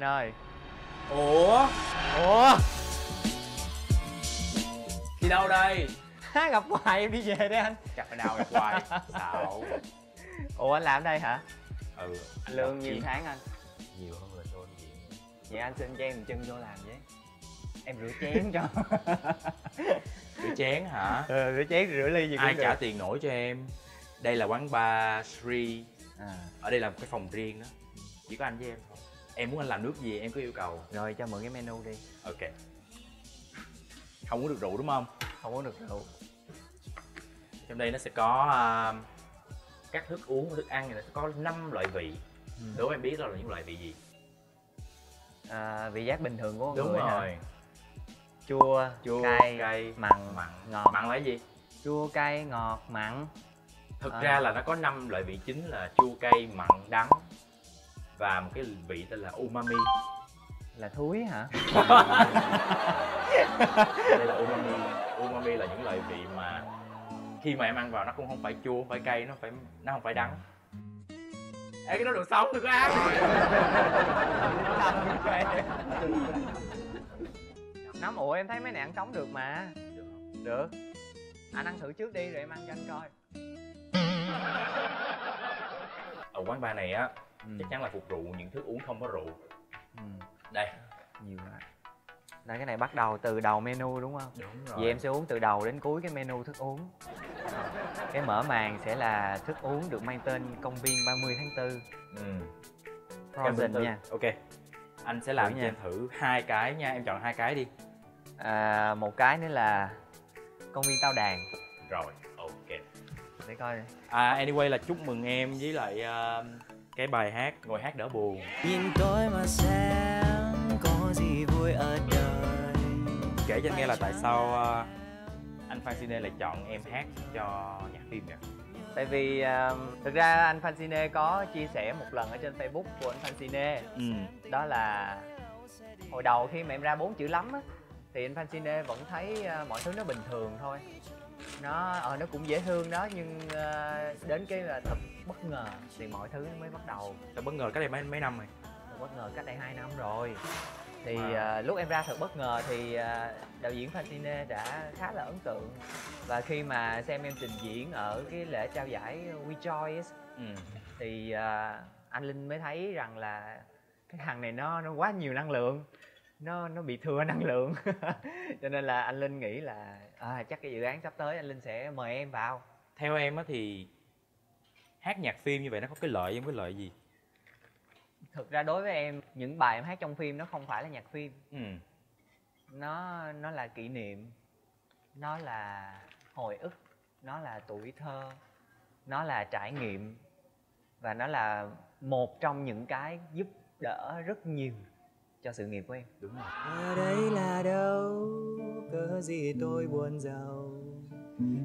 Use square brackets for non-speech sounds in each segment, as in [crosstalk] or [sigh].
anh ơi. Ủa? Ủa? Đi đâu đây gặp hoài em đi về đây anh. Gặp ở nào gặp hoài. Xạo. Ủa anh làm ở đây hả? Ừ. Anh lương nhiêu tháng anh. Nhiều hơn là tôi gì vậy anh xin cho em chân vô làm với. Em rửa chén cho. [laughs] Rửa chén hả? Ừ, rửa chén rửa ly gì cũng ai được. trả tiền nổi cho em? Đây là quán bar Sri. À, ở đây là một cái phòng riêng đó. Chỉ có anh với em thôi. Em muốn anh làm nước gì em có yêu cầu. Rồi cho mượn cái menu đi. Ok. Không uống được rượu đúng không? Không uống được rượu trong đây nó sẽ có à, các thức uống và thức ăn này nó sẽ có 5 loại vị. Ừ. đố em biết đó là những loại vị gì? À, vị giác bình thường của con đúng người hả? rồi. Chua chua cay, cay mặn mặn. ngọt. Mặn là gì? Chua cay ngọt mặn. Thực À. ra là nó có 5 loại vị chính là chua cay mặn đắng và một cái vị tên là umami. Là thúi hả? [laughs] [laughs] Đây là umami. Umami là những loại vị mà khi mà em ăn vào nó cũng không phải chua không phải cay nó phải nó không phải đắng. Ê cái đó được sống được ăn nắm ủa em thấy mấy này ăn sống được mà. Được. Anh ăn thử trước đi rồi em ăn cho anh coi. Ở quán bar này á ừ. chắc chắn là phục vụ những thức uống không có rượu. Ừ. đây. Nhiều loại đây cái này bắt đầu từ đầu menu đúng không? Đúng rồi. vậy em sẽ uống từ đầu đến cuối cái menu thức uống. Cái mở màn sẽ là thức uống được mang tên công viên 30 tháng 4 ừ. Frozen nha. Ok. Anh sẽ làm Thử cho em thử hai cái nha. Em chọn hai cái đi. À, một cái nữa là công viên tao đàn. Rồi ok. Để coi à anyway là chúc mừng em với lại ờ, cái bài hát ngồi hát đỡ buồn. Nhìn tôi mà xem có gì vui ở đời kể cho anh nghe là tại sao ờ, anh Phan Cine lại chọn em hát cho nhạc phim vậy? Tại vì à, thực ra anh Fancine có chia sẻ một lần ở trên Facebook của anh Fancine ừ. Đó là hồi đầu khi mà em ra bốn chữ lắm á thì anh Fancine vẫn thấy à, mọi thứ nó bình thường thôi. Nó ờ nó cũng dễ thương đó nhưng à, đến cái là thật bất ngờ thì mọi thứ mới bắt đầu. Tao bất ngờ cái đây mấy mấy năm rồi? Thật bất ngờ cách đây 2 năm rồi thì à, lúc em ra thật bất ngờ thì à, đạo diễn Fancine đã khá là ấn tượng. Và khi mà xem em trình diễn ở cái lễ trao giải We Joy ừ thì à, anh linh mới thấy rằng là cái thằng này nó nó quá nhiều năng lượng nó nó bị thừa [laughs] năng lượng. Cho nên là anh linh nghĩ là à, chắc cái dự án sắp tới anh linh sẽ mời em vào. Theo em á thì hát nhạc phim như vậy nó có cái lợi không cái lợi gì thực ra đối với em những bài em hát trong phim nó không phải là nhạc phim. Ừ. Nó nó là kỷ niệm. Nó là hồi ức. Nó là tuổi thơ. Nó là trải nghiệm. Và nó là một trong những cái giúp đỡ rất nhiều cho sự nghiệp của em. Đúng rồi. Ở đây là đâu? Cớ gì tôi buồn giàu?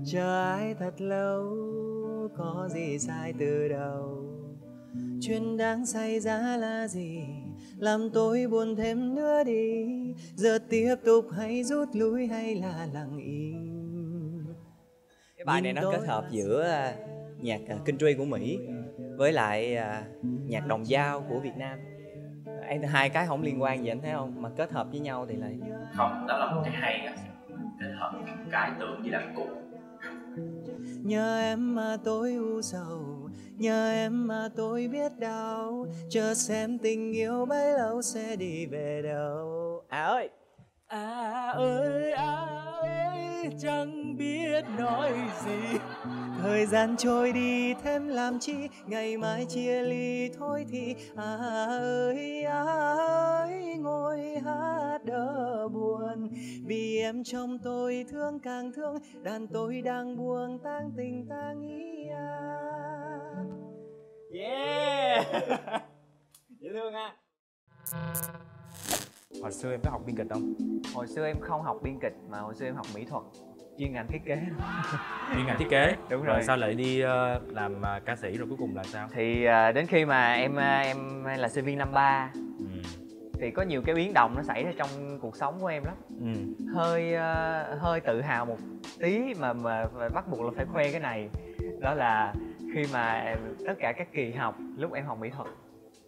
Chờ ai thật lâu? Có gì sai từ đầu chuyện đáng xảy ra là gì? Làm tôi buồn thêm nữa đi. Giờ tiếp tục hay rút lui hay là lặng im? Cái bài này nó kết hợp giữa à, nhạc à, country của mỹ với lại à, nhạc đồng dao của việt nam. Em hai cái không liên quan gì anh thấy không? Mà kết hợp với nhau thì lại không đó là một cái hay á kết hợp cái tượng với đàn cụ Nhờ em mà tôi u sầu Nhờ em mà tôi biết đau. Chờ xem tình yêu bấy lâu sẽ đi về đâu. À ơi. À ơi à ơi chẳng biết nói gì. Thời gian trôi đi thêm làm chi Ngày mai chia ly thôi thì. À ơi à ơi ngồi hát đỡ buồn. Vì em trong tôi thương càng thương Đàn tôi đang buông tang tình tang ý à. Yeah! [laughs] Dễ thương ha hồi xưa em có học biên kịch không? Hồi xưa em không học biên kịch mà hồi xưa em học mỹ thuật. Chuyên ngành thiết kế. [laughs] Chuyên ngành thiết kế? Đúng rồi rồi. sao lại đi ờ, làm ờ, ca sĩ rồi cuối cùng là sao? Thì à, đến khi mà em à, em là sinh viên năm ba ừ. thì có nhiều cái biến động nó xảy ra trong cuộc sống của em lắm. Ừ. hơi ờ, hơi tự hào một tí mà mà, mà bắt buộc là phải khoe cái này. Đó là khi mà tất cả các kỳ học lúc em học mỹ thuật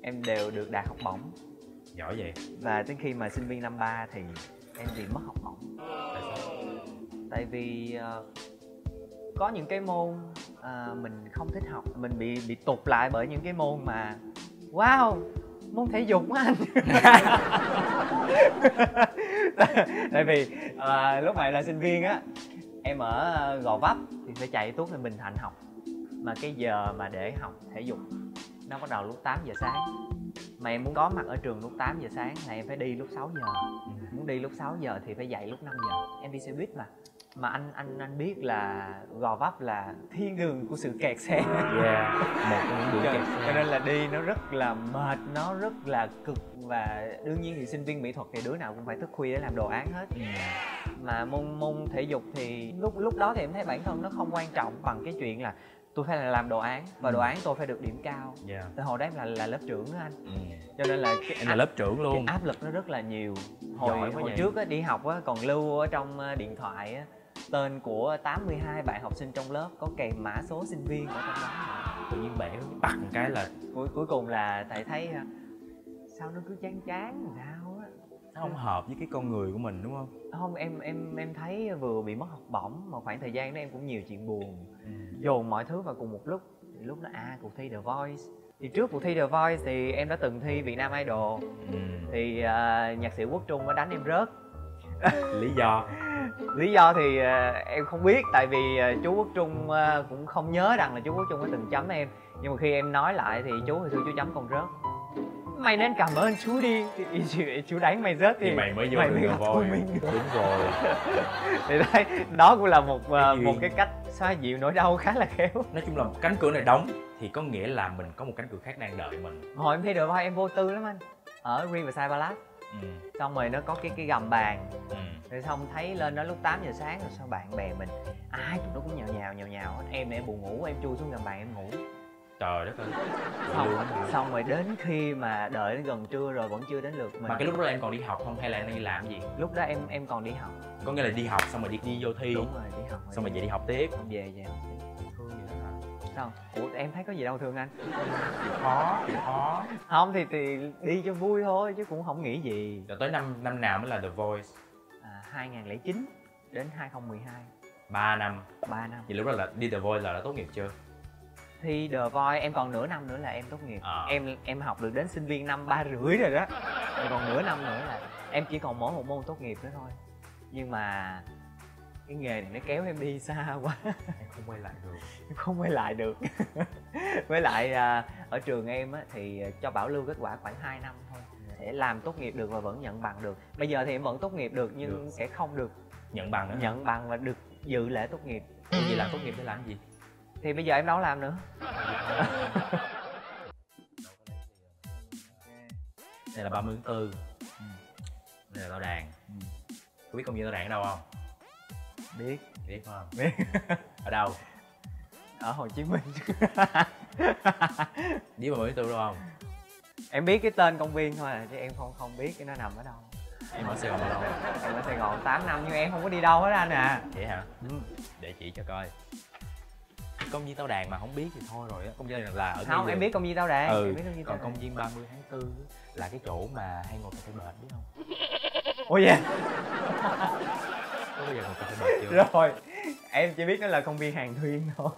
em đều được đạt học bổng. Giỏi vậy. Và đến khi mà sinh viên năm ba thì em bị mất học bổng. Tại sao? Tại vì ờ, có những cái môn ờ, mình không thích học mình bị bị tụt lại bởi những cái môn mà wow môn thể dục á anh. [laughs] Tại vì ờ, lúc này là sinh viên á em ở gò vấp thì phải chạy tuốt lên bình thạnh học mà cái giờ mà để học thể dục nó bắt đầu lúc 8 giờ sáng. Mà em muốn có mặt ở trường lúc 8 giờ sáng là em phải đi lúc 6 giờ. Muốn đi lúc 6 giờ thì phải dậy lúc 5 giờ. Em đi xe buýt mà. Mà anh anh anh biết là gò vấp là thiên đường của sự kẹt xe. Yeah một trong những điểm cho, kẹt cho xe nên là đi nó rất là mệt nó rất là cực. Và đương nhiên thì sinh viên mỹ thuật thì đứa nào cũng phải thức khuya để làm đồ án hết. Ừ. mà môn môn thể dục thì lúc lúc đó thì em thấy bản thân nó không quan trọng bằng cái chuyện là tôi phải là làm đồ án và đồ Ừ. án tôi phải được điểm cao. Yeah tại hồi đó em là là lớp trưởng đó anh. Ừ. cho nên là cái em là áp- lớp trưởng cái luôn áp lực nó rất là nhiều. Hồi hồi vậy. trước á, đi học á, còn lưu ở trong ờ, điện thoại á, tên của 82 bạn học sinh trong lớp có kèm mã số sinh viên ở trong đó. Tự nhiên bẻ bắt cái là cuối cuối cùng là thầy thấy ờ, sao nó cứ chán chán sao nó không hợp với cái con người của mình đúng không? Không em em em thấy vừa bị mất học bổng mà khoảng thời gian đó em cũng nhiều chuyện buồn. Ừ. dồn mọi thứ vào cùng một lúc. Thì lúc đó à cuộc thi The Voice. Thì trước cuộc thi The Voice thì em đã từng thi Việt Nam Idol. Ừ. thì ờ, nhạc sĩ Quốc Trung có đánh em rớt. [laughs] Lý do? Lý do thì ờ, em không biết. Tại vì ờ, chú quốc trung ờ, cũng không nhớ rằng là chú quốc trung có từng chấm em. Nhưng mà khi em nói lại thì chú thì thưa chú chấm con rớt mày nên cảm ơn chú đi. Thì chú, chú đánh mày rớt thì, thì mày mới vô mày được mới gặp minh được. đúng rồi. [laughs] Thì đấy đó cũng là một ờ, Cái một duyên. cái cách xoa dịu nỗi đau khá là khéo. Nói chung là cánh cửa này đóng thì có nghĩa là mình có một cánh cửa khác đang đợi mình. Hồi em thi được vai em vô tư lắm anh. Ở Riverside Palace. Ừ. xong rồi nó có cái cái gầm bàn. Ừ. rồi xong thấy lên đó lúc 8 giờ sáng rồi sao bạn bè mình ai tụi nó cũng nhào nhào nhào nhào hết. em em buồn ngủ em chui xuống gầm bàn em ngủ trời đất ơi. Xong, xong rồi đến khi mà đợi đến gần trưa rồi vẫn chưa đến lượt mình. Mà cái lúc đó em còn đi học không? Hay là em đang đi làm gì? Lúc đó em em còn đi học. Có nghĩa là đi học xong rồi đi đi vô thi. Đúng rồi đi học xong rồi về đi học tiếp. Xong về về học tiếp. thương vậy đó hả? Sao? Ủa em thấy có gì đâu thương anh? Chịu khó chịu khó. Không thì thì đi cho vui thôi chứ cũng không nghĩ gì. Rồi tới năm năm nào mới là The Voice? À, 2009 đến 2012 3 năm. 3 năm. Vậy lúc đó là đi The Voice là đã tốt nghiệp chưa thi The Voice em còn nửa năm nữa là em tốt nghiệp. À. em em học được đến sinh viên năm ba rưỡi rồi đó. Em còn nửa năm nữa là em chỉ còn mỗi một môn tốt nghiệp nữa thôi. Nhưng mà cái nghề này nó kéo em đi xa quá. Em không quay lại được. Em không quay lại được. [laughs] Với lại à, ở trường em á, thì cho bảo lưu kết quả khoảng 2 năm thôi. Sẽ làm tốt nghiệp được và vẫn nhận bằng được. Bây giờ thì em vẫn tốt nghiệp được nhưng Được. sẽ không được nhận bằng nữa nhận bằng và được dự lễ tốt nghiệp. Vậy làm tốt nghiệp để làm gì thì bây giờ em đâu làm nữa. [laughs] Đây là 30 tháng 4 đây là tao đàn có biết công viên tao đàn ở đâu không? Biết. Biết không? Biết. [laughs] Ở đâu? Ở Hồ Chí Minh. [laughs] Biết 30 tháng 4 đâu không? Em biết cái tên công viên thôi à chứ em không không biết cái nó nằm ở đâu. Em ở sài gòn đâu? Em ở Sài Gòn 8 năm nhưng em không có đi đâu hết anh à. Vậy hả? Để chỉ cho coi công viên tao đàn mà không biết thì thôi rồi á. Công viên là ở không em biết công viên tao đàn ừ em biết công viên còn công viên 30 tháng 4 là cái chỗ mà hay ngồi cà phê bệt biết không? Ủa vậy? Có bao giờ ngồi cà phê bệt chưa? Rồi em chỉ biết nó là công viên hàng thuyên thôi.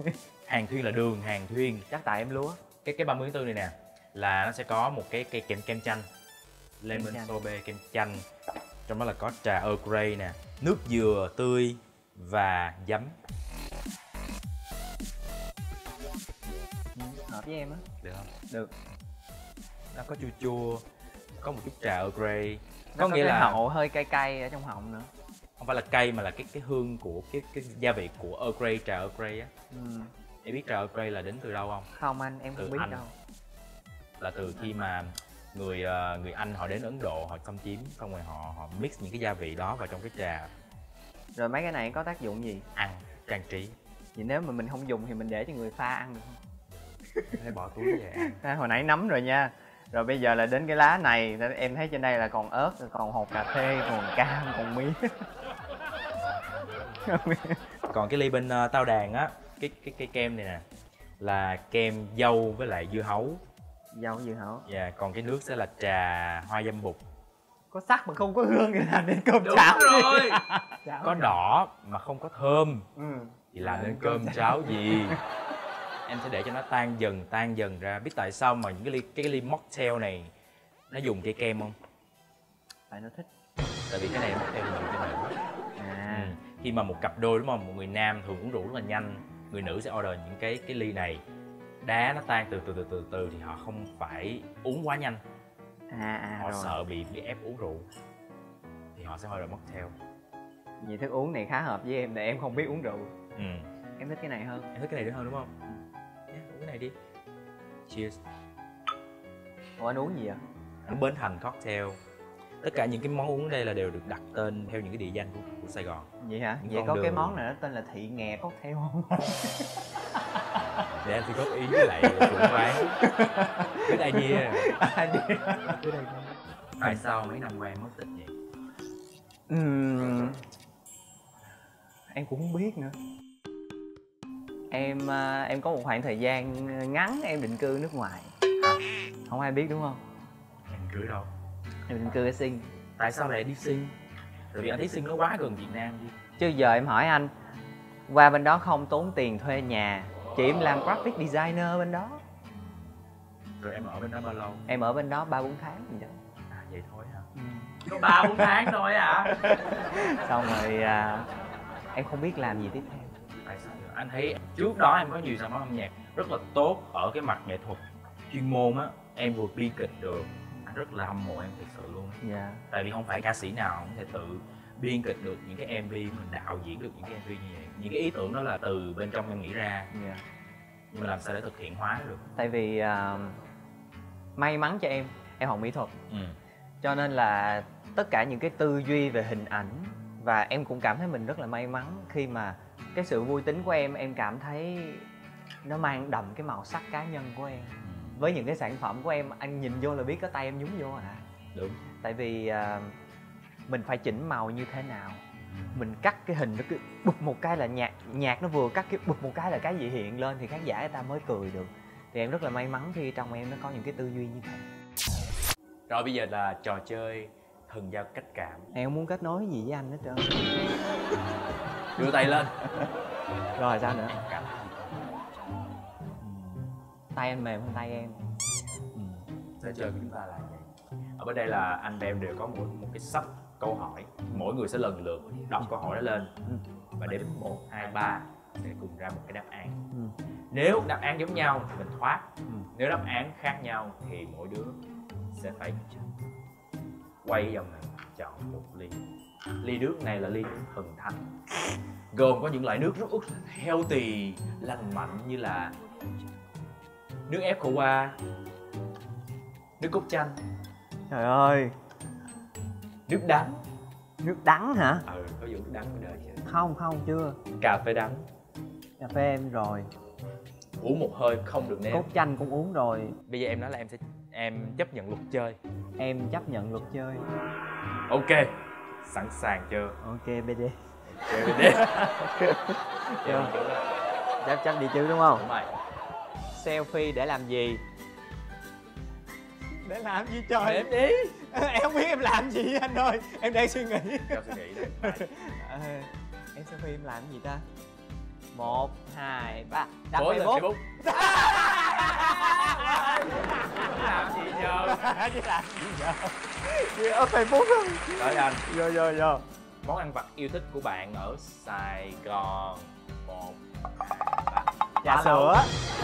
Hàng thuyên là đường hàng thuyên chắc tại em lúa. Cái cái 30 tháng 4 này nè là nó sẽ có một cái cây kem kem chanh. Lemon sorbet kem chanh. Trong đó là có trà Earl Grey nè nước dừa tươi và giấm hợp với em á. Được không? Được. Nó có chua chua có một chút trà Grey nó có nghĩa cái là hậu hơi cay cay ở trong họng nữa. Không phải là cây mà là cái cái hương của cái cái gia vị của Earl Grey trà Earl Grey á. Ừ. em biết trà Earl Grey là đến từ đâu không? Không anh em Từ không biết Anh. đâu. Là từ khi mà người ờ, người Anh họ đến Ấn Độ họ xâm chiếm xong rồi họ họ mix những cái gia vị đó vào trong cái trà. Rồi mấy cái này có tác dụng gì? Ăn trang trí. Vậy nếu mà mình không dùng thì mình để cho người pha ăn được không hay bỏ túi về à, hồi nãy nấm rồi nha. Rồi bây giờ là đến cái lá này. Em thấy trên đây là còn ớt rồi còn hột cà phê còn cam còn mía [laughs] còn cái ly bên uh, tao đàn á cái cái cái kem này nè là kem dâu với lại dưa hấu. Dâu dưa hấu. Và còn cái nước sẽ là trà hoa dâm bụt. Có sắc mà không có hương thì làm nên cơm Đúng chảo gì? rồi. [laughs] Chảo có gì? đỏ mà không có thơm. Ừ. thì làm nên cơm cháo gì [laughs] em sẽ để cho nó tan dần tan dần ra. Biết tại sao mà những cái ly cái, ly mocktail này nó dùng cây kem không? Tại nó thích. Tại vì cái này mocktail dùng cho nữ à. Ừ. khi mà một cặp đôi đúng không? Một người nam thường uống rượu rất là nhanh người nữ sẽ order những cái cái ly này. Đá nó tan từ từ từ từ từ thì họ không phải uống quá nhanh. À à họ rồi. sợ bị bị ép uống rượu. Thì họ sẽ order mocktail. Vậy thức uống này khá hợp với em tại em không biết uống rượu. Ừ. em thích cái này hơn. Em thích cái này được hơn đúng không cái này đi. Cheers. Ủa anh uống gì vậy? Nó bến thành cocktail. Tất cả những cái món uống ở đây là đều được đặt tên theo những cái địa danh của, của sài gòn. Vậy hả? Những vậy có cái đường. món này nó tên là thị nghè theo không? Để anh thì góp ý với lại chủ quán. Good idea Cái này không? tại sao mấy năm qua em mất tích vậy? Ừm, em cũng không biết nữa em à, em có một khoảng thời gian ngắn em định cư nước ngoài. Không ai biết đúng không? Em cưới đâu? Em định cư ở sinh. Tại sao lại đi sinh? Tại vì anh thấy sinh nó quá gần việt nam đi. Chứ giờ em hỏi anh qua bên đó không tốn tiền thuê nhà chị em làm graphic designer bên đó. Rồi em ở bên đó bao lâu? Em ở bên đó ba bốn tháng gì đó. À vậy thôi hả? Ừ. có ba bốn tháng thôi à [laughs] xong rồi à, em không biết làm gì tiếp theo? Anh thấy trước đó em có nhiều sản phẩm âm nhạc rất là tốt ở cái mặt nghệ thuật chuyên môn á em vừa biên kịch được. Anh rất là hâm mộ em thật sự luôn dạ. Tại vì không phải ca sĩ nào cũng thể tự biên kịch được những cái mv mình đạo diễn được những cái mv như vậy những cái ý tưởng đó là từ bên trong em nghĩ ra. Dạ. Nhưng mà làm sao để thực hiện hóa được? Tại vì à, may mắn cho em em học mỹ thuật. Ừ. cho nên là tất cả những cái tư duy về hình ảnh và em cũng cảm thấy mình rất là may mắn khi mà cái sự vui tính của em em cảm thấy nó mang đậm cái màu sắc cá nhân của em. Với những cái sản phẩm của em anh nhìn vô là biết có tay em nhúng vô à đúng. Tại vì à, mình phải chỉnh màu như thế nào? Mình cắt cái hình nó cứ bụp một cái là nhạc nhạc nó vừa cắt cái bụp một cái là cái gì hiện lên thì khán giả người ta mới cười được. Thì em rất là may mắn khi trong em nó có những cái tư duy như thế. Rồi bây giờ là trò chơi thần giao cách cảm. Em không muốn kết nối gì với anh hết trơn [laughs] đưa tay lên. Rồi sao nữa? Cảm tay anh mềm hơn tay em. Sẽ chơi của chúng ta là vậy. Ở bên đây là anh em đều có một, một cái sắp câu hỏi. Mỗi người sẽ lần lượt đọc câu hỏi đó lên. Và đếm một hai ba sẽ cùng ra một cái đáp án. Ừ. nếu đáp án giống nhau thì mình thoát. Ừ. nếu đáp án khác nhau thì mỗi đứa sẽ phải quay vòng này chọn một ly ly nước này là ly thần thánh. Gồm có những loại nước rất healthy lành mạnh như là nước ép khổ qua nước cốt chanh. Trời ơi. Nước đắng. Nước đắng hả? Ừ có vụ nước đắng ở đời chưa không không chưa. Cà phê đắng. Cà phê em rồi. Uống một hơi không được nếm cốt chanh cũng uống rồi. Bây giờ em nói là em sẽ em chấp nhận luật chơi. Em chấp nhận luật chơi. Ok sẵn sàng chưa? Ok bd đi đi Chưa. chấp chấp đi chứ đúng không? Đúng rồi. Selfie để làm gì? Để làm gì trời? Đếm đi. Em không biết em làm gì anh ơi. Em đang suy nghĩ. Cho suy nghĩ đi [laughs] Ờ, em selfie em làm gì ta? Một hai ba. Đăng facebook [laughs] làm gì nhờ chứ làm gì giờ Chị ở facebook không tới anh. Vô vô vô. Món ăn vặt yêu thích của bạn ở sài gòn. Một. Trà sữa. [laughs]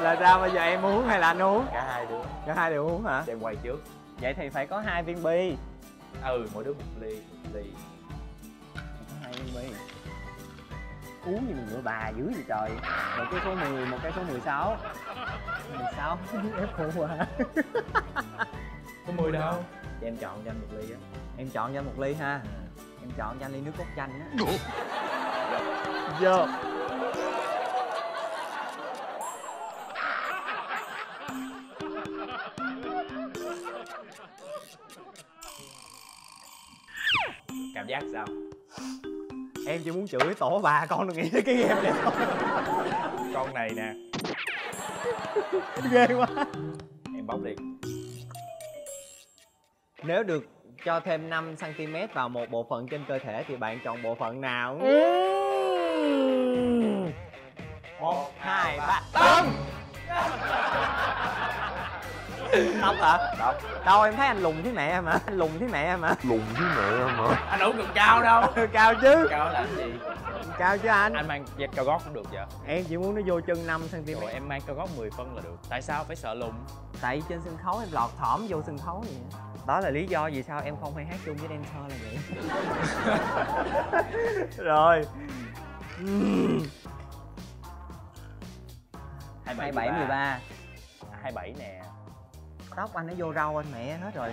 là sao bây giờ em uống hay là anh uống cả hai đứa. Cả hai đều uống hả? Em quay trước. Vậy thì phải có hai viên bi. Ừ mỗi đứa một ly. Một ly. Hai viên bi uống gì mà ngựa bà dữ vậy trời. Một cái số 10, một cái số 16 16 ép khổ quá có mười đâu? Cho em chọn cho anh một ly á. Em chọn cho anh một ly ha. Em chọn cho anh ly nước cốt chanh á. Vô. Cảm giác sao em chỉ muốn chửi tổ bà con đừng nghĩ tới cái game này thôi. Con này nè. Ghê quá. Em bóc đi. Nếu được cho thêm 5 cm vào một bộ phận trên cơ thể thì bạn chọn bộ phận nào? Một hai ba. Tông [laughs] tóc hả? Tóc. đâu em thấy anh lùn thế mẹ em hả? Anh lùn thế mẹ em hả? Anh đâu cần cao đâu. [laughs] Cao chứ. Cao làm gì? Cao chứ anh. Anh mang dép cao gót cũng được vậy em chỉ muốn nó vô chân 5 cm rồi em mang cao gót 10 phân là được. Tại sao? Phải sợ lùn. Tại trên sân khấu em lọt thỏm vô sân khấu vậy. Đó là lý do vì sao em không hay hát chung với dancer là vậy. [laughs] Rồi. Hai bảy mười ba. Hai bảy nè tóc anh nó vô rau anh mẹ hết rồi.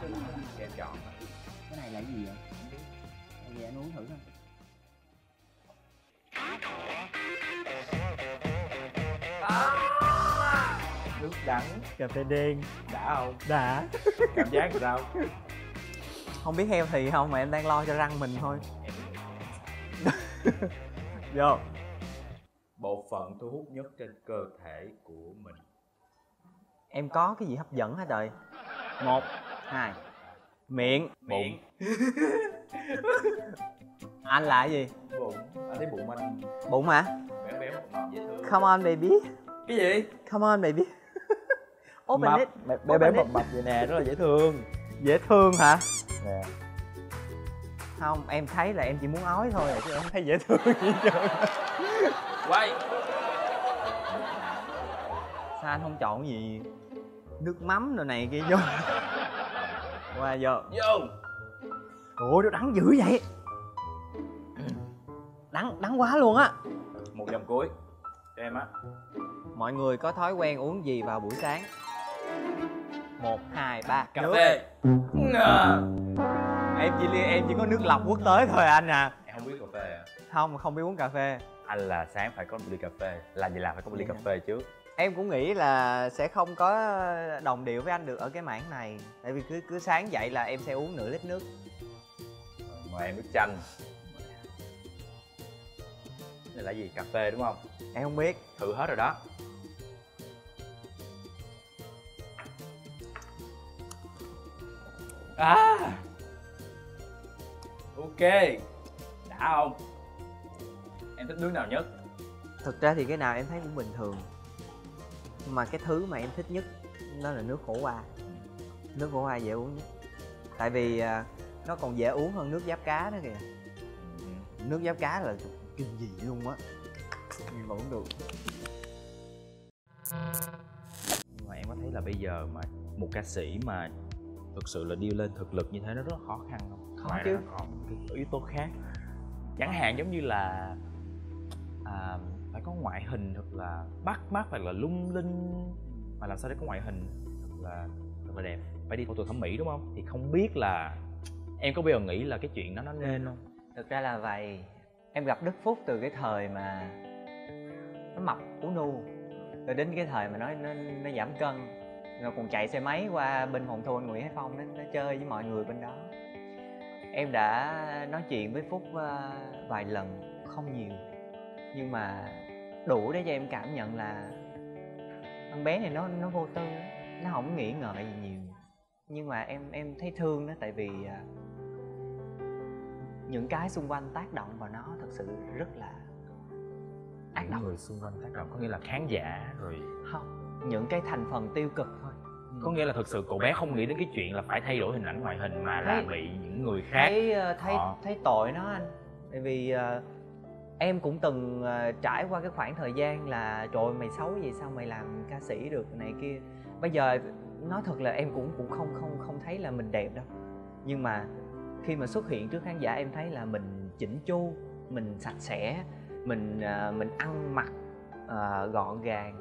Cho em chọn cái này là cái gì vậy? Cái gì anh uống thử coi. Nước đắng. Cà phê đen. Đã không? Đã. Cảm giác sao không biết heo thì không mà em đang lo cho răng mình thôi. Vô bộ phận thu hút nhất trên cơ thể của mình. Em có cái gì hấp dẫn hết rồi? Một hai. Miệng. Bụng [laughs] anh là cái gì? Bụng. Anh thấy bụng anh. Bụng hả? Béo béo dễ thương. Come on baby. Cái gì? Come on baby. [laughs] Open mập. it béo béo mập mập vậy nè rất là dễ thương. Dễ thương hả? Nè. Không em thấy là em chỉ muốn ói thôi. Chứ em không thấy dễ thương gì trơn [laughs] quay. Sao anh không chọn gì? Nước mắm rồi này kia vô. Qua vô. Vô. Ủa nó đắng dữ vậy? Đắng đắng quá luôn á. Một dòng cuối. Cho em á. Mọi người có thói quen uống gì vào buổi sáng? Một hai ba. Cà nước. phê. Em chỉ em chỉ có nước lọc quốc tế thôi anh à. Em không biết cà phê à. Không không biết uống cà phê anh là sáng phải có một ly cà phê. Làm gì làm phải có một ly cà phê trước. Em cũng nghĩ là sẽ không có đồng điệu với anh được ở cái mảng này. Tại vì cứ cứ sáng dậy là em sẽ uống nửa lít nước. Mời em nước chanh. Đây là gì? Cà phê đúng không? Em không biết. Thử hết rồi đó. À! Ok. Đã không em thích nước nào nhất? Thực ra thì cái nào em thấy cũng bình thường. Nhưng mà cái thứ mà em thích nhất đó là nước khổ qua. Nước khổ qua dễ uống nhất. Tại vì à, nó còn dễ uống hơn nước giáp cá nữa kìa. Nước giáp cá là kinh dị luôn á. Nhưng mà uống được. Nhưng mà em có thấy là bây giờ mà một ca sĩ mà thực sự là đi lên thực lực như thế nó rất là khó khăn không? Khó Ngoài chứ. còn cái yếu tố khác. Chẳng hạn giống như là à, phải có ngoại hình thật là bắt mắt hoặc là lung linh. Mà làm sao để có ngoại hình thật là thật là đẹp? Phải đi phẫu thuật thẩm mỹ đúng không? Thì không biết là em có bao giờ nghĩ là cái chuyện đó nó nên không? Thực ra là vậy. Em gặp đức phúc từ cái thời mà nó mập ú nu rồi đến cái thời mà nó nó, nó giảm cân. Rồi còn chạy xe máy qua bên phòng thu anh nguyễn hải phong nó, nó chơi với mọi người bên đó. Em đã nói chuyện với phúc ờ, vài lần không nhiều nhưng mà đủ để cho em cảm nhận là con bé này nó nó vô tư nó không nghĩ ngợi gì nhiều. Nhưng mà em em thấy thương nó tại vì à, những cái xung quanh tác động vào nó thật sự rất là ác độc. người xung quanh tác động có nghĩa là khán giả rồi không những cái thành phần tiêu cực thôi. Có nghĩa là thực sự cậu bé không nghĩ đến cái chuyện là phải thay đổi hình ảnh ngoại hình mà là Thấy- bị những người khác thấy ờ, thấy họ- thấy tội nó anh. Tại vì ờ, em cũng từng ờ, trải qua cái khoảng thời gian là trời ơi, mày xấu gì sao mày làm ca sĩ được? này kia. Bây giờ nói thật là em cũng cũng không không không thấy là mình đẹp đâu. Nhưng mà khi mà xuất hiện trước khán giả em thấy là mình chỉnh chu mình sạch sẽ mình ờ, mình ăn mặc ờ, gọn gàng.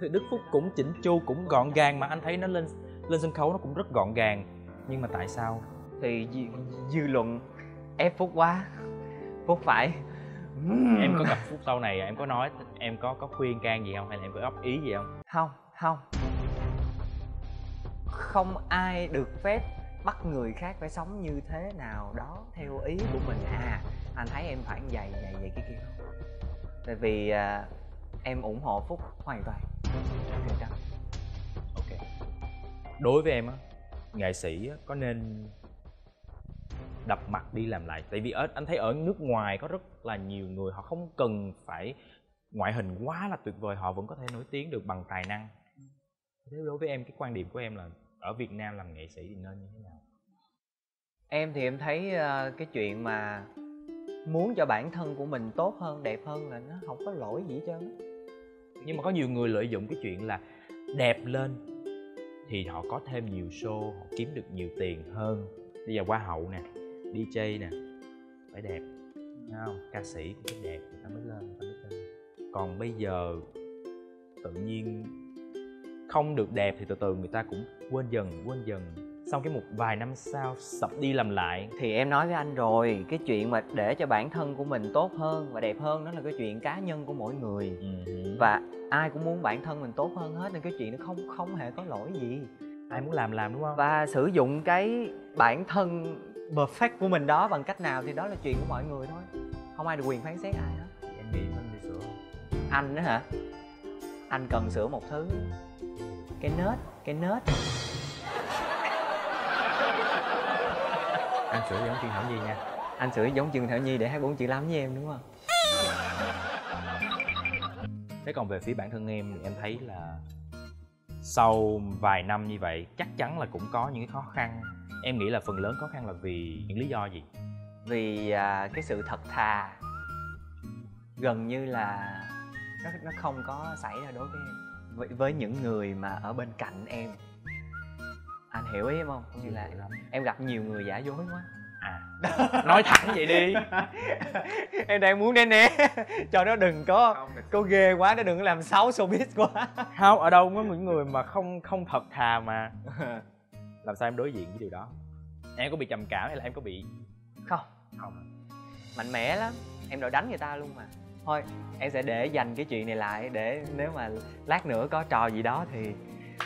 Thì đức phúc cũng chỉnh chu cũng gọn gàng mà anh thấy nó lên lên sân khấu nó cũng rất gọn gàng. Nhưng mà tại sao? Thì dư, dư luận ép phúc quá. Phúc phải em có gặp phúc sau này em có nói em có có khuyên can gì không? Hay là em có góp ý gì không? Không không. Không ai được phép bắt người khác phải sống như thế nào đó theo ý của mình. À anh thấy em phải như vậy vậy kia không tại vì à, em ủng hộ phúc hoàn toàn. Ok. Đối với em á nghệ sĩ á, có nên đập mặt đi làm lại. Tại vì ở anh thấy ở nước ngoài có rất là nhiều người họ không cần phải ngoại hình quá là tuyệt vời họ vẫn có thể nổi tiếng được bằng tài năng. Thế đối với em cái quan điểm của em là ở Việt Nam làm nghệ sĩ thì nên như thế nào? Em thì em thấy ờ, cái chuyện mà muốn cho bản thân của mình tốt hơn đẹp hơn là nó không có lỗi gì hết trơn nhưng mà có nhiều người lợi dụng cái chuyện là đẹp lên thì họ có thêm nhiều show họ kiếm được nhiều tiền hơn. Bây giờ hoa hậu nè dj nè phải đẹp thấy không? Ca sĩ cũng phải đẹp người ta mới lên người ta mới lên. Còn bây giờ tự nhiên không được đẹp thì từ từ người ta cũng quên dần quên dần. Xong cái một vài năm sau sập đi làm lại. Thì em nói với anh rồi cái chuyện mà để cho bản thân của mình tốt hơn và đẹp hơn đó là cái chuyện cá nhân của mỗi người. Ừ. và ai cũng muốn bản thân mình tốt hơn hết nên cái chuyện nó không không hề có lỗi gì. Ai muốn làm làm đúng không? Và sử dụng cái bản thân perfect của mình đó bằng cách nào thì đó là chuyện của mọi người thôi. Không ai được quyền phán xét ai hết. Em nghĩ mình đi sửa. Anh đó hả? Anh cần sửa một thứ. Cái nết cái nết. Anh sửa giống chuyên hảo gì nha. Anh sửa giống Trương Thảo Nhi để hát bốn chữ lắm với em đúng không? Thế còn về phía bản thân em thì em thấy là sau vài năm như vậy chắc chắn là cũng có những khó khăn em nghĩ là phần lớn khó khăn là vì những lý do gì? Vì à, cái sự thật thà. Gần như là nó nó không có xảy ra đối với em. Với, với những người mà ở bên cạnh em. Anh hiểu ý em không? Nghĩa là em gặp nhiều người giả dối quá. À. Nói thẳng vậy đi. [laughs] Em đang muốn né né. Cho nó đừng có có ghê quá nó đừng có làm xấu showbiz quá. Không ở đâu có những người mà không không thật thà mà [laughs] làm sao em đối diện với điều đó? Em có bị trầm cảm hay là em có bị không. Không mạnh mẽ lắm. Em đòi đánh người ta luôn mà. Thôi em sẽ để dành cái chuyện này lại để nếu mà lát nữa có trò gì đó thì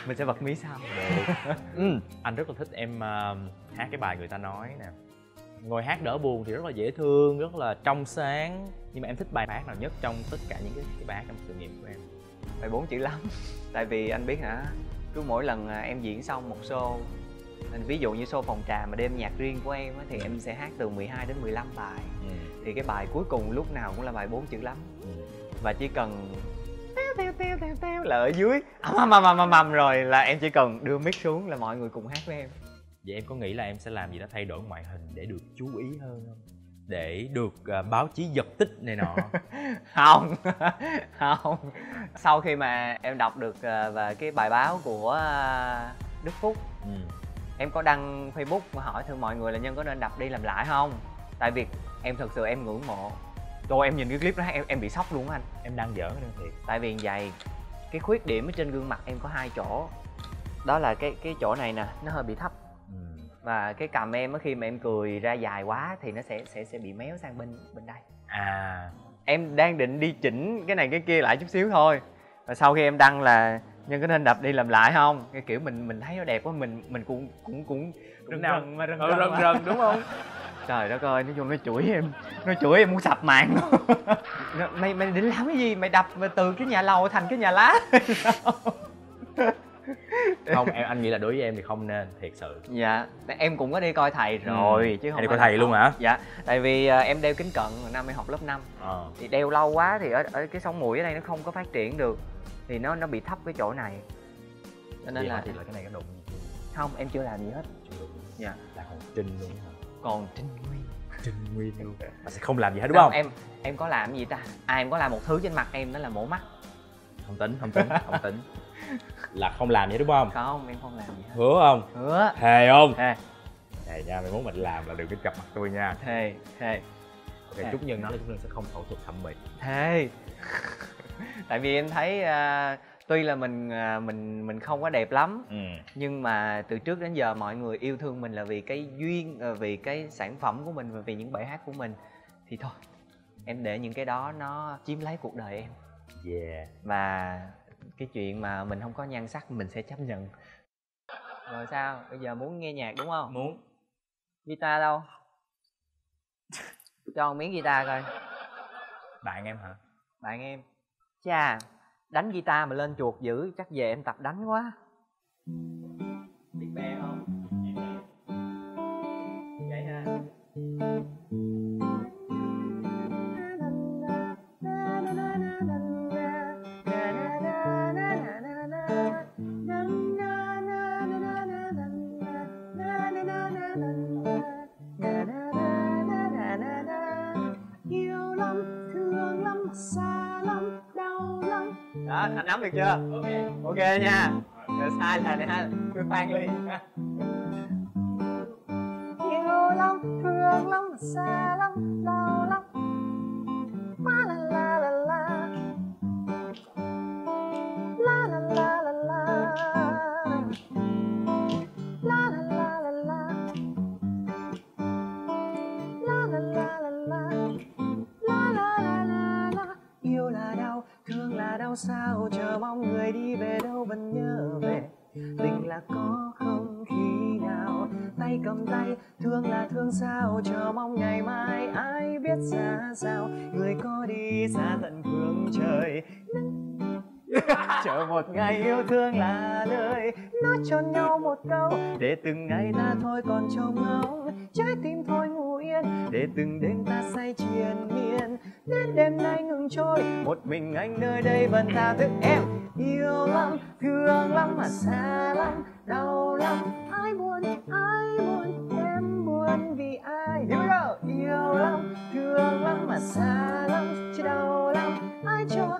mình sẽ bật mí sau. [laughs] Ừ. anh rất là thích em ờ, hát cái bài người ta nói nè. Ngồi hát đỡ buồn thì rất là dễ thương rất là trong sáng. Nhưng mà em thích bài hát nào nhất trong tất cả những cái, cái bài hát trong sự nghiệp của em? Bài bốn chữ lắm. Tại vì anh biết hả cứ mỗi lần à, em diễn xong một show anh ví dụ như show phòng trà mà đêm nhạc riêng của em á, thì em sẽ hát từ 12 đến 15 bài. Thì cái bài cuối cùng lúc nào cũng là bài bốn chữ lắm. Và chỉ cần teo teo teo teo teo là ở dưới. Ầm ầm ầm ầm ầm rồi là em chỉ cần đưa mic xuống là mọi người cùng hát với em. Vậy em có nghĩ là em sẽ làm gì đó thay đổi ngoại hình để được chú ý hơn không? Để được ờ, báo chí giật tích này nọ. [laughs] Không [laughs] không. Sau khi mà em đọc được à, về cái bài báo của à, đức phúc ừ. Em có đăng facebook hỏi thử mọi người là nhân có nên đập đi làm lại không? Tại vì em thật sự em ngưỡng mộ. Rồi em nhìn cái clip đó em em bị sốc luôn á anh. Em đang giỡn nữa thiệt. Tại vì vậy cái khuyết điểm ở trên gương mặt em có hai chỗ. Đó là cái cái chỗ này nè nó hơi bị thấp. Ừ. và cái cằm em á khi mà em cười ra dài quá thì nó sẽ sẽ sẽ bị méo sang bên bên đây. À. Em đang định đi chỉnh cái này cái kia lại chút xíu thôi. Và sau khi em đăng là nhân có nên đập đi làm lại không? Cái kiểu mình mình thấy nó đẹp quá mình mình cũng cũng cũng nào? rần mà rần ừ, rần rần rần đúng không? [laughs] Trời đất ơi nói chung nó chửi em nó chửi em muốn sập mạng luôn. [laughs] Nó, mày mày định làm cái gì? Mày đập mà từ cái nhà lầu thành cái nhà lá. [laughs] Không em anh nghĩ là đối với em thì không nên thiệt sự. Dạ em cũng có đi coi thầy rồi chứ không Em đi coi thầy luôn hả? dạ tại vì à, em đeo kính cận năm em học lớp 5 ờ. Thì đeo lâu quá thì ở, ở cái sống mũi ở đây nó không có phát triển được thì nó nó bị thấp cái chỗ này. Cho nên là thì là cái này có đụng. Không em chưa làm gì hết. Dạ. Là còn trinh luôn hả? Còn trinh nguyên. Trinh nguyên luôn. [laughs] Mà sẽ không làm gì hết đúng không em em có làm gì ta? À em có làm một thứ trên mặt em đó là mổ mắt. Không tính không tính không tính. [laughs] Là không làm gì đúng không? Không em không làm gì hết. Hứa không? Hứa. Thề không? Thề. Thề nha mày muốn mình làm là đừng có chọc mặt tôi nha. Thề thề. Ok Thề. trúc nhân nói là trúc nhân sẽ không phẫu thuật thẩm mỹ. Thề [laughs] [laughs] tại vì em thấy à, tuy là mình à, mình mình không có đẹp lắm ừ. nhưng mà từ trước đến giờ mọi người yêu thương mình là vì cái duyên ờ, vì cái sản phẩm của mình và vì những bài hát của mình. Thì thôi em để những cái đó nó chiếm lấy cuộc đời em. Yeah. Và cái chuyện mà mình không có nhan sắc mình sẽ chấp nhận. Rồi sao? Bây giờ muốn nghe nhạc đúng không? Muốn. Guitar đâu? Cho một miếng guitar coi. Bạn em hả? Bạn em chà đánh guitar mà lên chuột dữ chắc về em tập đánh quá. Nắm được chưa? Ok ok nha. Rồi, sai là này ha tôi khoan ly yêu lắm, thương lắm xa lắm đau một ngày yêu thương là đời nói cho nhau một câu. Để từng ngày ta thôi còn trông ngóng trái tim thôi ngủ yên. Để từng đêm ta say triền miên, đến đêm nay ngừng trôi. Một mình anh nơi đây vẫn tha thức em. Yêu lắm, thương lắm mà xa lắm, đau lắm. Ai buồn ai buồn, em buồn vì ai? Yêu lắm, thương lắm mà xa lắm chỉ đau lắm. Ai cho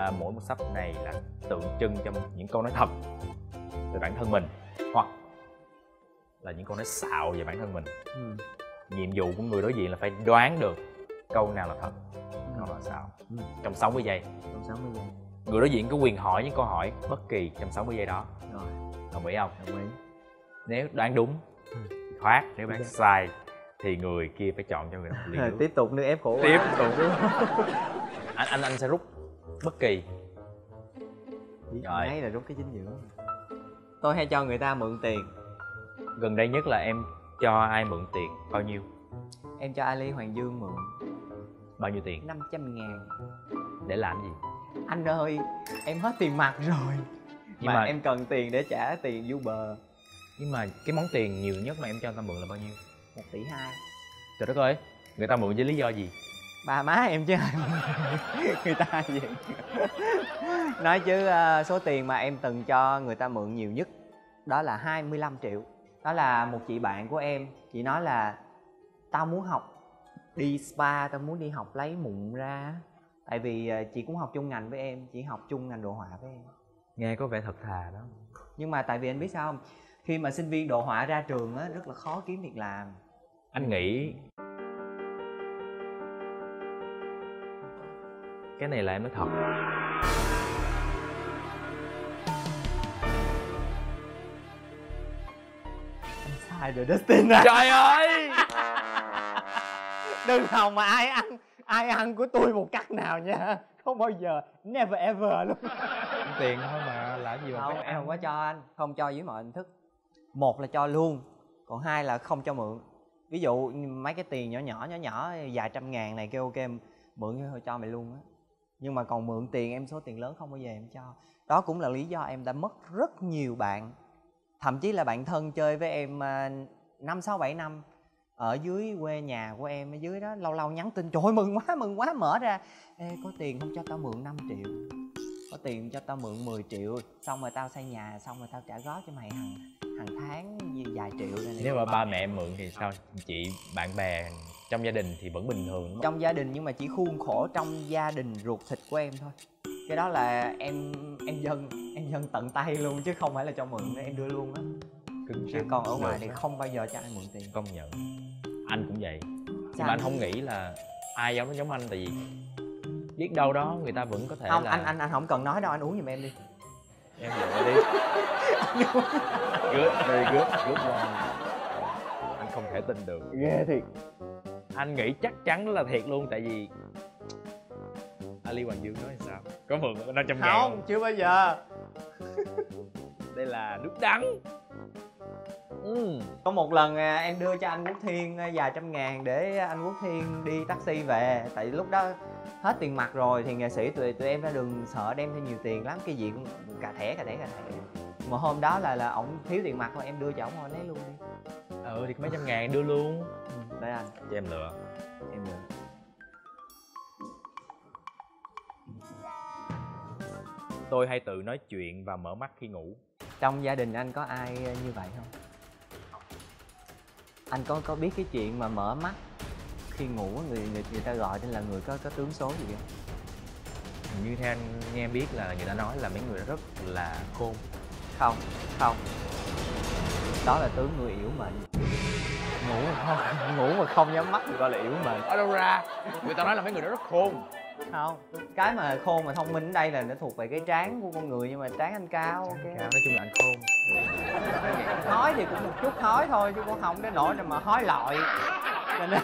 à, mỗi một sắp này là tượng trưng cho những câu nói thật về bản thân mình hoặc là những câu nói xạo về bản thân mình. Ừ. nhiệm vụ của người đối diện là phải đoán được câu nào là thật câu nào là xạo. Ừ. trong 60 giây. Còn 60 giây. Người đối diện có quyền hỏi những câu hỏi bất kỳ trong 60 giây đó. Rồi. Đồng ý không? Đồng ý. Nếu đoán đúng thì thoát. Nếu đoán sai thì người kia phải chọn cho người ly [laughs] nước tiếp tục nữa ép khổ tiếp tục. Anh anh anh sẽ rút bất kỳ. Rồi. ngay là rút cái dinh dưỡng tôi hay cho người ta mượn tiền. Gần đây nhất là em cho ai mượn tiền? Bao nhiêu? Em cho Ali Hoàng Dương mượn. Bao nhiêu tiền? 500 ngàn. Để làm gì? Anh ơi em hết tiền mặt rồi. Nhưng mà, mà- em cần tiền để trả tiền Uber nhưng mà cái món tiền nhiều nhất mà em cho người ta mượn là bao nhiêu? 1 tỷ hai. Trời đất ơi người ta mượn với lý do gì ba má em chứ. [laughs] Người ta gì nói chứ ờ, số tiền mà em từng cho người ta mượn nhiều nhất đó là 25 triệu. Đó là một chị bạn của em. Chị nói là tao muốn học đi spa tao muốn đi học lấy mụn ra. Tại vì ờ, chị cũng học chung ngành với em chị học chung ngành đồ họa với em. Nghe có vẻ thật thà đó. Nhưng mà tại vì anh biết sao không? Khi mà sinh viên đồ họa ra trường á rất là khó kiếm việc làm. Anh nghĩ cái này là em nói thật. Anh sai rồi Dustin à. Trời ơi! [laughs] Đừng hòng mà ai ăn ai ăn của tôi một cắt nào nha. Không bao giờ never ever luôn. Tiền thôi mà làm gì mà không em không có cho anh không cho dưới mọi hình thức. Một là cho luôn còn hai là không cho mượn. Ví dụ mấy cái tiền nhỏ nhỏ nhỏ nhỏ vài trăm ngàn này kêu ok mượn cho mày luôn á nhưng mà còn mượn tiền em số tiền lớn không bao giờ em cho. Đó cũng là lý do em đã mất rất nhiều bạn. Thậm chí là bạn thân chơi với em à, năm sáu bảy năm ở dưới quê nhà của em ở dưới đó lâu lâu nhắn tin trời ơi mừng quá mừng quá mở ra. Ê có tiền không cho tao mượn 5 triệu? Có tiền cho tao mượn 10 triệu xong rồi tao xây nhà xong rồi tao trả góp cho mày hàng hàng tháng gì vài triệu. Này, nếu mà ba mẹ em. mượn thì sao? Chị bạn bè trong gia đình thì vẫn bình thường trong gia đình nhưng mà chỉ khuôn khổ trong gia đình ruột thịt của em thôi. Cái đó là em em dân em dân tận tay luôn chứ không phải là cho mượn em đưa luôn á. Cứng chứ còn ở ngoài thì không bao giờ cho ai mượn tiền. Công nhận. Anh cũng vậy. Nhưng Sao mà anh- không nghĩ là ai giống nó giống anh tại vì biết đâu đó người ta vẫn có thể không là anh anh anh không cần nói đâu anh uống giùm em đi. Em lựa đi. [laughs] Good very good good one. Anh không thể tin được. Ghê thiệt anh nghĩ chắc chắn là thiệt luôn tại vì Ali Hoàng Dương nói sao? Có mượn năm trăm ngàn không chưa bao giờ. [laughs] Đây là nước đắng. Ừ. có một lần à, em đưa cho anh Quốc Thiên à, vài trăm ngàn để anh Quốc Thiên đi taxi về. Tại lúc đó hết tiền mặt rồi thì nghệ sĩ tụi tụi em ra đường sợ đem thêm nhiều tiền lắm cái gì cũng cà thẻ cà thẻ cà thẻ. Mà hôm đó là là ổng thiếu tiền mặt thôi em đưa cho ổng lấy luôn đi ừ thì mấy trăm ngàn đưa luôn. Để anh. Cho em lựa. Em được tôi hay tự nói chuyện và mở mắt khi ngủ. Trong gia đình anh có ai như vậy không? Anh có có biết cái chuyện mà mở mắt khi ngủ người người, người ta gọi tên là người có có tướng số gì không? Như theo anh nghe biết là người ta nói là mấy người đó rất là khôn. Không không đó là tướng người yếu mệnh. Ngủ mà không [laughs] ngủ mà không nhắm mắt thì gọi là yếu mệnh. Ở đâu ra? Người ta nói là mấy người đó rất khôn. Không cái mà khôn mà thông minh ở đây là nó thuộc về cái trán của con người nhưng mà trán anh cao ok? nói chung là anh khôn. Hói thì cũng một chút hói thôi chứ cũng không đến nỗi mà hói lọi. Cho nên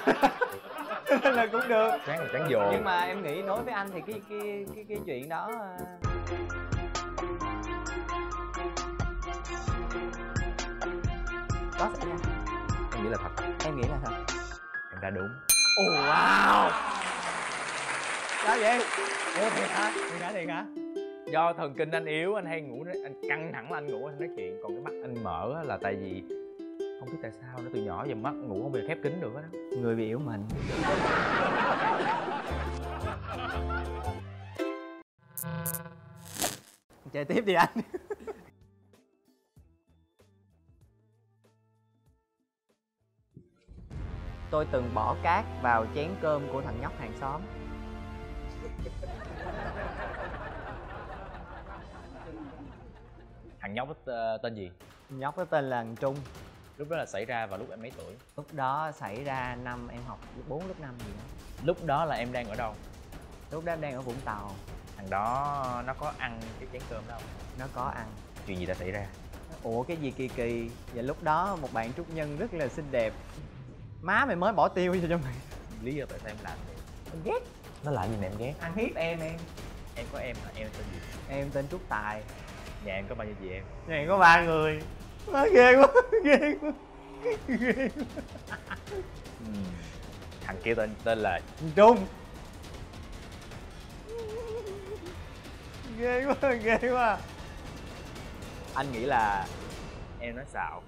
nên [laughs] là cũng được. Chán là chán dồ. Nhưng mà em nghĩ đối với anh thì cái cái cái cái chuyện đó có xảy ra em nghĩ là thật. Em nghĩ là thật. Em đã đúng. Ồ wow. Sao vậy ủa thiệt hả? Thiệt hả thiệt hả? Do thần kinh anh yếu anh hay ngủ anh căng thẳng là anh ngủ anh nói chuyện. Còn cái mắt anh mở á là tại vì không biết tại sao nó từ nhỏ giờ mắt ngủ không giờ khép kín được á người bị yếu mệnh [laughs] chơi tiếp đi anh [laughs] tôi từng bỏ cát vào chén cơm của thằng nhóc hàng xóm. Thằng nhóc ờ, tên gì? Nhóc đó tên là thằng trung. Lúc đó là xảy ra vào lúc em mấy tuổi? Lúc đó xảy ra năm em học lớp 4 lớp 5 gì đó. Lúc đó là em đang ở đâu? Lúc đó em đang ở vũng tàu. Thằng đó nó có ăn cái chén cơm đó không? Nó có ăn. Chuyện gì đã xảy ra? Ủa cái gì kỳ kỳ? Và lúc đó một bạn trúc nhân rất là xinh đẹp má mày mới bỏ tiêu cho cho mày lý do tại sao em làm vậy? Em ghét. Nó làm gì mà em ghét? Ăn hiếp em em. Em có em hả em tên gì? Em tên trúc tài. Nhà em có bao nhiêu chị em? Nhà có ba người. Má ghê quá ghê quá ghê quá. Thằng kia tên tên là trung. Ghê quá ghê quá. Anh nghĩ là em nói xạo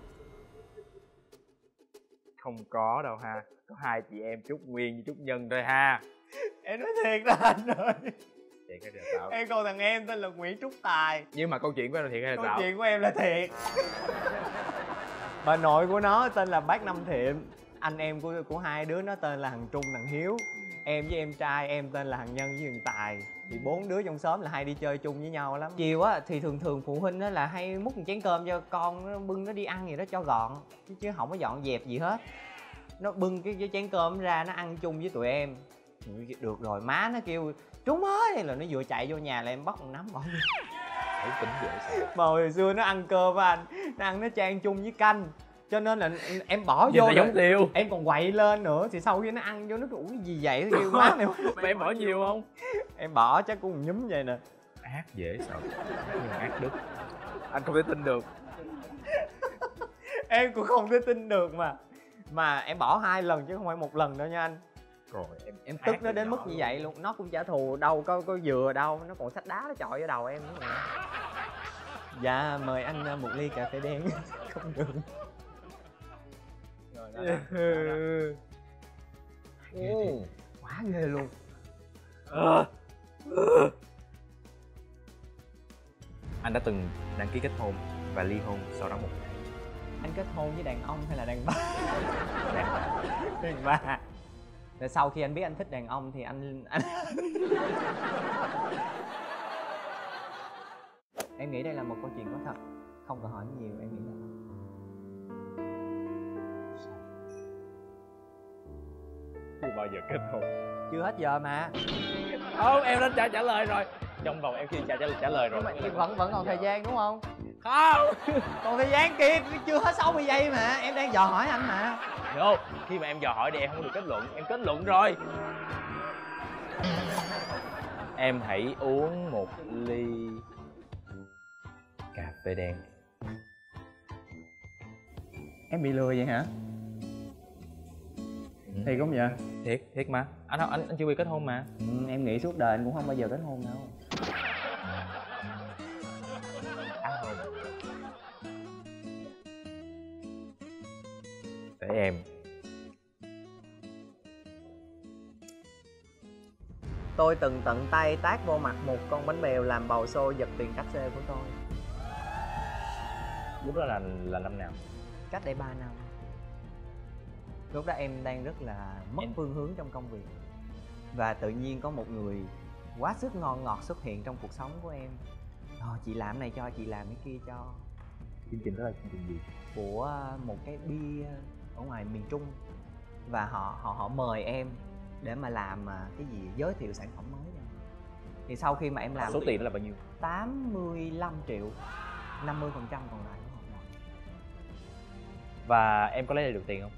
không có đâu ha. Có hai chị em trúc nguyên với trúc nhân thôi ha. Em nói thiệt là anh rồi thiệt hay là em còn thằng em tên là nguyễn trúc tài. Nhưng mà câu chuyện của em là thiệt hay là câu xạo chuyện của em là thiệt. Bà nội của nó tên là bác năm thiệm. Anh em của của hai đứa nó tên là thằng trung thằng hiếu. Em với em trai em tên là thằng nhân với thằng tài thì bốn đứa trong xóm là hay đi chơi chung với nhau lắm. Chiều á thì thường thường phụ huynh á là hay múc một chén cơm cho con nó bưng nó đi ăn gì đó cho gọn. Chứ, chứ không có dọn dẹp gì hết. Nó bưng cái, cái chén cơm ra nó ăn chung với tụi em. Được rồi má nó kêu trúng ơi là nó vừa chạy vô nhà là em bắt một nắm bỏ vô dễ sợ mà hồi xưa nó ăn cơm á anh nó ăn nó chan chung với canh cho nên là em bỏ Nhìn vô là giống tiêu em còn quậy lên nữa. Thì sau khi nó ăn vô nó uống cái gì vậy? Kêu má mày mà em bỏ nhiều không? Em bỏ chắc cũng nhúm vậy nè. Ác dễ sợ. Nhưng ác đức. Anh không thể tin được. [laughs] Em cũng không thể tin được mà. Mà em bỏ hai lần chứ không phải một lần đâu nha anh. Rồi em em tức nó đến mức như vậy luôn. Nó cũng trả thù đâu có có vừa đâu. Nó còn sách đá nó chọi vào đầu em nữa mà dạ mời anh uh, một ly cà phê đen. [laughs] Không được Rồi, đó, đó, đó, đó. Ừ. quá ghê luôn. Anh đã từng đăng ký kết hôn và ly hôn sau đó một tháng anh kết hôn với đàn ông hay là đàn bà? Đàn bà. Đàn bà. Rồi sau khi anh biết anh thích đàn ông thì anh anh em nghĩ đây là một câu chuyện có thật. Không cần hỏi nhiều em nghĩ là chưa bao giờ kết hôn. Chưa hết giờ mà. Không em đã trả trả lời rồi. Trong vòng em khi trả trả, trả lời rồi. Nhưng mà vẫn vẫn còn thời gian đúng không? Không. Còn thời gian kia chưa hết 60 giây mà. Em đang dò hỏi anh mà. No khi mà em dò hỏi thì em không được kết luận. Em kết luận rồi. Em hãy uống một ly cà phê đen. Em bị lừa vậy hả thì cũng vậy? Thiệt thiệt mà. Anh anh anh chưa bị kết hôn mà. Ừ, em nghĩ suốt đời anh cũng không bao giờ kết hôn đâu. Để em. Tôi từng tận tay tác vô mặt một con bánh bèo làm bầu xô giật tiền cắt xê của tôi. Lúc đó là là năm nào? Cách đây 3 năm lúc đó em đang rất là mất Em- phương hướng trong công việc. Và tự nhiên có một người quá sức ngon ngọt xuất hiện trong cuộc sống của em. Ờ, chị làm này cho chị làm cái kia cho. Chương trình đó là chương trình gì? Của một cái bia ở ngoài miền Trung. Và họ họ họ mời em để mà làm à, cái gì giới thiệu sản phẩm mới cho thì sau khi mà em làm số tiền đó là bao nhiêu? 85 triệu 50 phần trăm còn lại của hợp đồng và em có lấy lại được tiền không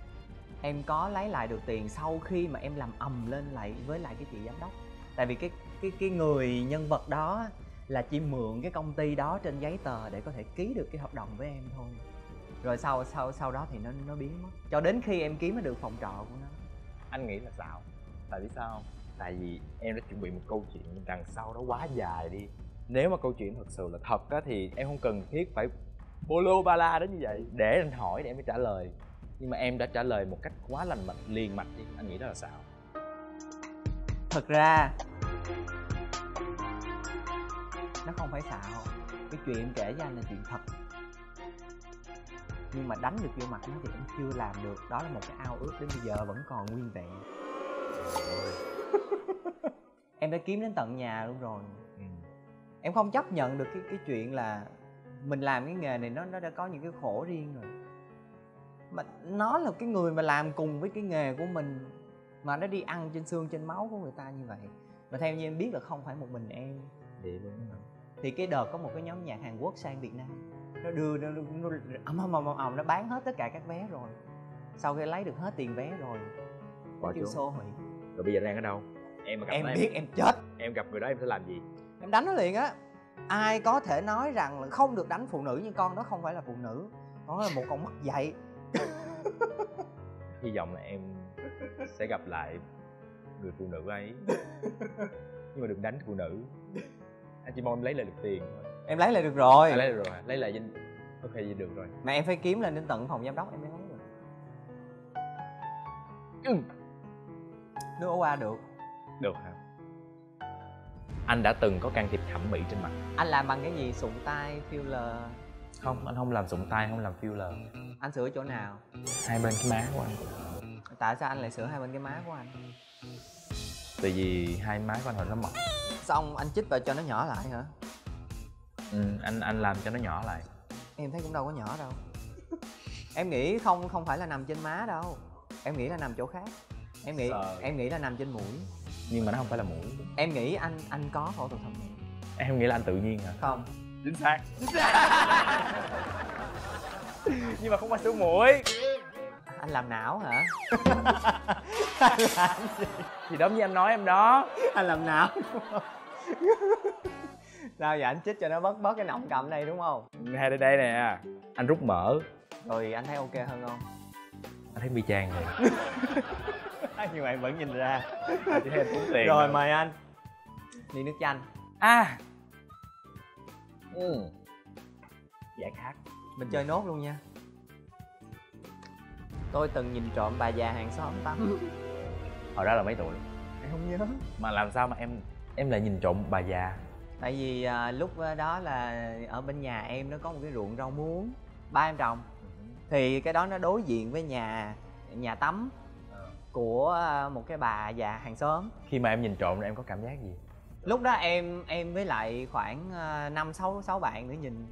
em có lấy lại được tiền sau khi mà em làm ầm lên lại với lại cái chị giám đốc? Tại vì cái cái cái người nhân vật đó là chỉ mượn cái công ty đó trên giấy tờ để có thể ký được cái hợp đồng với em thôi. Rồi sau sau sau đó thì nó nó biến mất. Cho đến khi em kiếm được phòng trọ của nó. Anh nghĩ là xạo. Tại vì sao? Không tại vì em đã chuẩn bị một câu chuyện đằng sau đó quá dài đi. Nếu mà câu chuyện thật sự là thật á thì em không cần thiết phải bolo ba la đến như vậy. Để anh hỏi để em mới trả lời nhưng mà em đã trả lời một cách quá lành mạnh liền mạch đi. Anh nghĩ đó là xạo thật ra nó không phải xạo. Cái chuyện em kể với anh là chuyện thật. Nhưng mà đánh được vô mặt nó thì em chưa làm được. Đó là một cái ao ước đến bây giờ vẫn còn nguyên vẹn. [laughs] Em đã kiếm đến tận nhà luôn rồi. Ừ. em không chấp nhận được cái cái chuyện là mình làm cái nghề này nó nó đã có những cái khổ riêng rồi mà nó là cái người mà làm cùng với cái nghề của mình mà nó đi ăn trên xương trên máu của người ta như vậy. Mà theo như em biết là không phải một mình em. Vậy luôn á hả? thì cái đợt có một cái nhóm nhạc Hàn Quốc sang Việt Nam. Nó đưa nó nó nó ầm ầm ầm ầm nó bán hết tất cả các vé rồi. Sau khi lấy được hết tiền vé rồi nó Bỏ kêu xô hủy. Rồi bây giờ đang ở đâu? Em mà gặp em nó, biết em chết. Em gặp người đó em sẽ làm gì? Em đánh nó liền á. Ai có thể nói rằng là không được đánh phụ nữ nhưng con đó không phải là phụ nữ. Đó là một con mất dạy hy vọng là em sẽ gặp lại người phụ nữ ấy. [laughs] Nhưng mà đừng đánh phụ nữ. Anh chỉ mong em lấy lại được tiền thôi. Em lấy lại được rồi. À, lấy được rồi lấy lại danh ok vậy được rồi. Mà em phải kiếm lên đến tận phòng giám đốc em mới lấy được. Ừ. nước ổ qua được. Được hả? Anh đã từng có can thiệp thẩm mỹ trên mặt. Anh làm bằng cái gì? Sụng tay filler không anh không làm sụng tay không làm filler. Anh sửa chỗ nào? Hai bên cái má của anh. Tại sao anh lại sửa hai bên cái má của anh? Tại vì hai má của anh hồi nó mỏng xong anh chích vào cho nó nhỏ lại hả? Ừ, anh anh làm cho nó nhỏ lại. Em thấy cũng đâu có nhỏ đâu. [laughs] Em nghĩ không không phải là nằm trên má đâu. Em nghĩ là nằm chỗ khác. Em nghĩ Sợ. em nghĩ là nằm trên mũi. Nhưng mà nó không phải là mũi. Em nghĩ anh anh có phẫu thuật thẩm mỹ. Em nghĩ là anh tự nhiên hả? Không chính xác. [laughs] Nhưng mà không phải số mũi. Anh làm não hả? [laughs] Anh làm gì? Thì đó như anh nói em đó. Anh làm não. Đúng sao vậy? Anh chích cho nó bớt bớt cái nọng cầm này đúng không? Ngay đây đây nè. Anh rút mỡ. Rồi anh thấy ok hơn không? Anh thấy bi chang rồi. [laughs] Nhưng mà em vẫn nhìn ra. Chỉ thấy anh tiền rồi. mời anh. Ly nước chanh. À ừ. Giải khát mình chơi nốt luôn nha. Tôi từng nhìn trộm bà già hàng xóm tắm. [laughs] Hồi đó là mấy tuổi? Em không nhớ. Mà làm sao mà em em lại nhìn trộm bà già? Tại vì à, lúc đó là ở bên nhà em nó có một cái ruộng rau muống. Ba em trồng. Thì cái đó nó đối diện với nhà nhà tắm của à, một cái bà già hàng xóm. Khi mà em nhìn trộm em có cảm giác gì lúc đó em em với lại khoảng à, năm sáu sáu bạn nữa nhìn.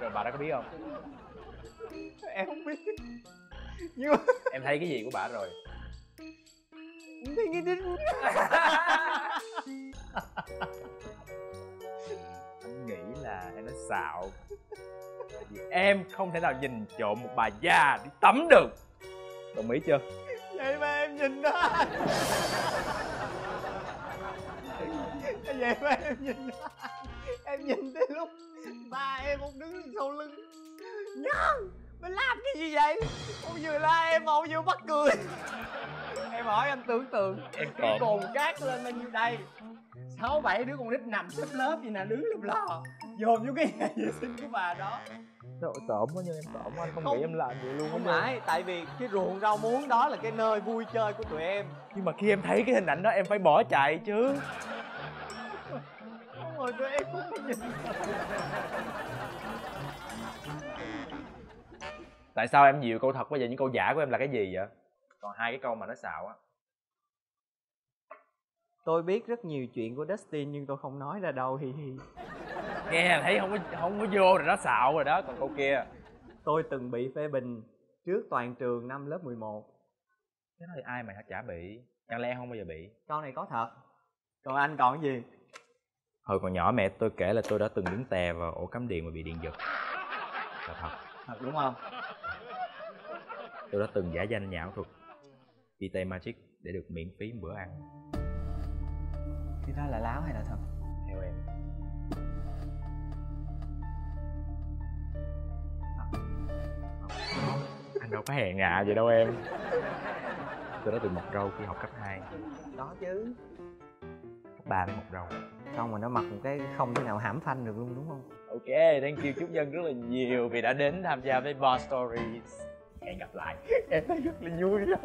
Rồi bà đó có biết không? Em không biết. Nhưng mà em thấy cái gì của bà rồi? Thì cái đít anh nghĩ là em nó xạo. Tại vì em không thể nào nhìn trộm một bà già đi tắm được. Đồng ý chưa vậy mà em nhìn đó vậy mà em nhìn đó em nhìn tới lúc ba em cũng đứng sau lưng. Nhân mình làm cái gì vậy? Ông vừa la em mà ông vừa bắt cười. Em hỏi anh tưởng tượng em cái cồn cát lên bao nhiêu đây? Sáu bảy đứa con nít nằm xếp lớp vậy nè đứng lùm lò dồn vô cái nhà vệ sinh của bà đó. Trời ơi, tởm quá nhưng em tởm anh không, Không. nghĩ em làm vậy luôn không phải tại vì cái ruộng rau muống đó là cái nơi vui chơi của tụi em. Nhưng mà khi em thấy cái hình ảnh đó em phải bỏ chạy chứ. Đúng rồi tụi em cũng nhìn tại sao em nhiều câu thật bây giờ những câu giả của em là cái gì vậy? Còn hai cái câu mà nó xạo á. Tôi biết rất nhiều chuyện của Dustin nhưng tôi không nói ra đâu hi hi. Nghe thấy không có không có vô rồi đó xạo rồi đó. Còn câu kia. Tôi từng bị phê bình trước toàn trường năm lớp 11 cái đó thì ai mà chả bị? Chẳng lẽ không bao giờ bị? Câu này có thật. Còn anh còn cái gì? Hồi còn nhỏ mẹ tôi kể là tôi đã từng đứng tè vào ổ cắm điện và bị điện giật. Là thật. Thật đúng không tôi đã từng giả danh nhà ảo thuật. PT Magic để được miễn phí bữa ăn. Cái đó là láo hay là thật? Theo em. Anh đâu có hèn nhạ vậy đâu em. Tôi đã từng mọc râu khi học cấp 2 đó chứ. Cấp 3 mới mọc râu. Không mà nó mặc một cái không thể nào hãm phanh được luôn đúng không? Ok thank you. Chúc dân rất là nhiều vì đã đến tham gia với Boss Stories hẹn gặp lại. Em thấy rất là vui. Lắm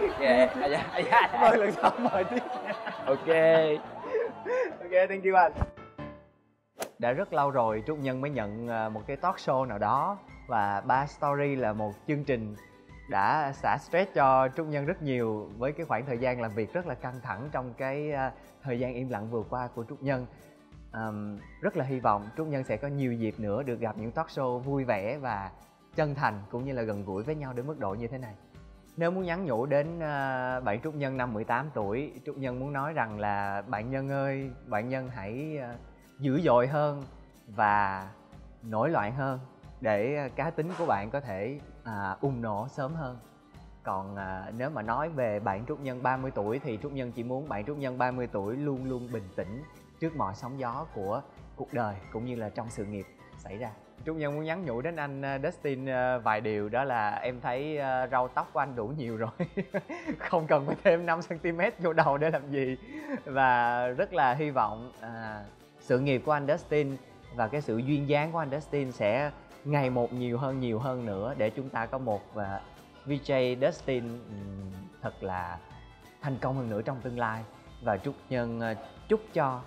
ok à, dạ, à, dạ. mời lần sau mời tiếp. Ok. Ok thank you anh. Đã rất lâu rồi Trúc Nhân mới nhận à, một cái talk show nào đó và ba story là một chương trình đã xả stress cho Trúc Nhân rất nhiều với cái khoảng thời gian làm việc rất là căng thẳng trong cái à, thời gian im lặng vừa qua của Trúc Nhân. Ờm, rất là hy vọng Trúc Nhân sẽ có nhiều dịp nữa được gặp những talk show vui vẻ và chân thành cũng như là gần gũi với nhau đến mức độ như thế này. Nếu muốn nhắn nhủ đến uh, bạn Trúc Nhân năm 18 tuổi Trúc Nhân muốn nói rằng là bạn Nhân ơi bạn Nhân hãy ờ, dữ dội hơn và nổi loạn hơn để cá tính của bạn có thể à, ung nổ sớm hơn. Còn à, nếu mà nói về bạn Trúc Nhân 30 tuổi thì Trúc Nhân chỉ muốn bạn Trúc Nhân 30 tuổi luôn luôn bình tĩnh trước mọi sóng gió của cuộc đời cũng như là trong sự nghiệp xảy ra. Trúc Nhân muốn nhắn nhủ đến anh ờ, Dustin ờ, vài điều. Đó là em thấy râu rau tóc của anh đủ nhiều rồi. [laughs] Không cần phải thêm 5 cm vô đầu để làm gì. Và rất là hy vọng à, sự nghiệp của anh Dustin và cái sự duyên dáng của anh Dustin sẽ ngày một nhiều hơn nhiều hơn nữa để chúng ta có một và VJ Dustin thật là thành công hơn nữa trong tương lai. Và chúc nhân chúc cho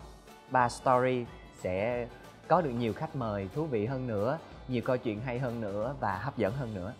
ba story sẽ có được nhiều khách mời thú vị hơn nữa, nhiều câu chuyện hay hơn nữa và hấp dẫn hơn nữa.